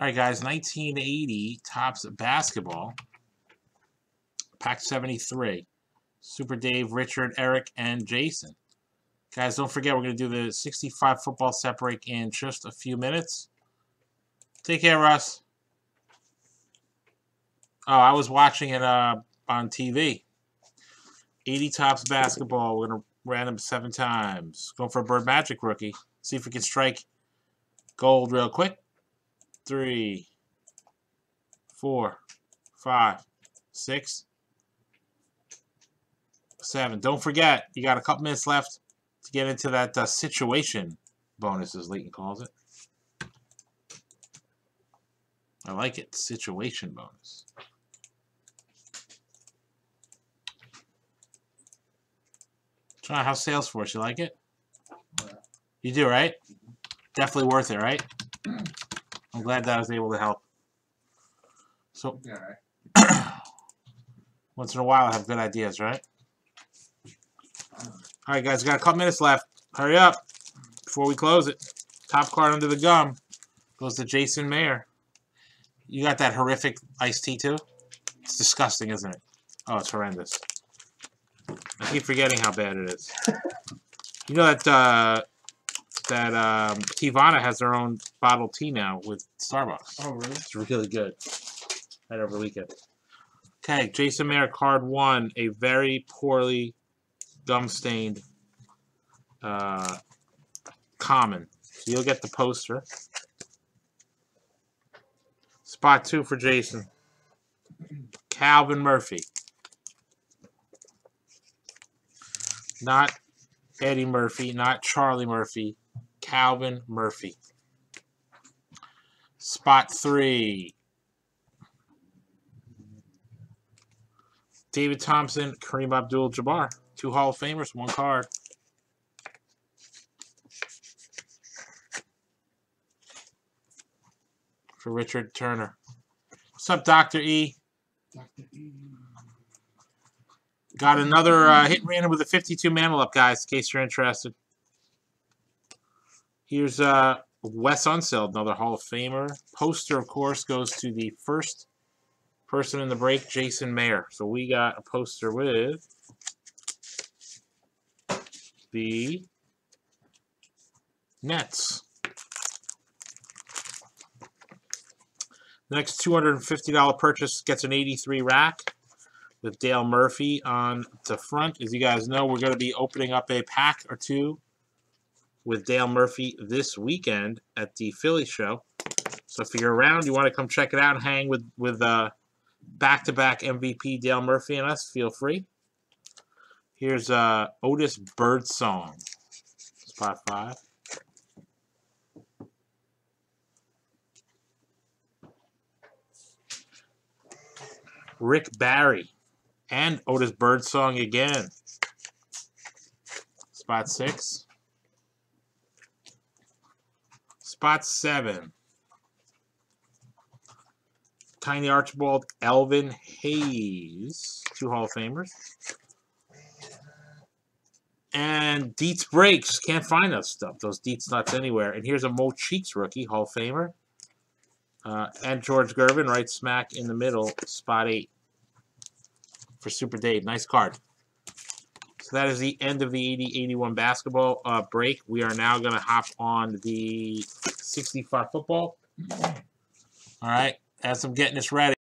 All right, guys, 1980 Topps Basketball. Pack 73. Super Dave, Richard, Eric, and Jason. Guys, don't forget, we're going to do the 65 football set break in just a few minutes. Take care, Russ. Oh, I was watching it uh, on TV. 80 Topps Basketball. We're going to random seven times. Going for a Bird Magic rookie. See if we can strike gold real quick three, four, five, six, seven. Don't forget, you got a couple minutes left to get into that uh, situation bonus, as Leighton calls it. I like it. Situation bonus. Try how's Salesforce? You like it? You do, right? Definitely worth it, right? I'm glad that I was able to help. So, once in a while, I have good ideas, right? All right, guys, got a couple minutes left. Hurry up before we close it. Top card under the gum goes to Jason Mayer. You got that horrific iced tea, too? It's disgusting, isn't it? Oh, it's horrendous. I keep forgetting how bad it is. you know that uh, that um, Teavana has their own bottled tea now with Starbucks. Oh, really? It's really good. Right over the weekend. Okay, Jason Mayer, card one, a very poorly gum stained uh, common. So you'll get the poster. Spot two for Jason. Calvin Murphy. Not Eddie Murphy, not Charlie Murphy, Calvin Murphy. Spot three. David Thompson, Kareem Abdul Jabbar. Two Hall of Famers, one card. For Richard Turner. What's up, Dr. E? Dr. E. Got another uh, hit random with a 52 mantle up, guys, in case you're interested. Here's uh, Wes Unseld, another Hall of Famer. Poster, of course, goes to the first person in the break, Jason Mayer. So we got a poster with the Nets. The next $250 purchase gets an 83 rack with Dale Murphy on the front. As you guys know, we're going to be opening up a pack or two with Dale Murphy this weekend at the Philly show. So if you're around, you want to come check it out and hang with with uh, back-to-back MVP Dale Murphy and us, feel free. Here's uh, Otis Birdsong, spot five. Rick Barry and Otis Birdsong again. Spot six. Spot seven. Tiny Archibald, Elvin Hayes, two Hall of Famers. And Dietz breaks. Can't find that stuff. Those Dietz nuts anywhere. And here's a Mo Cheeks rookie, Hall of Famer. Uh, and George Gervin right smack in the middle, spot eight for Super Dave. Nice card. So that is the end of the 80-81 basketball uh, break. We are now going to hop on the 65 football. All right, as I'm getting this ready.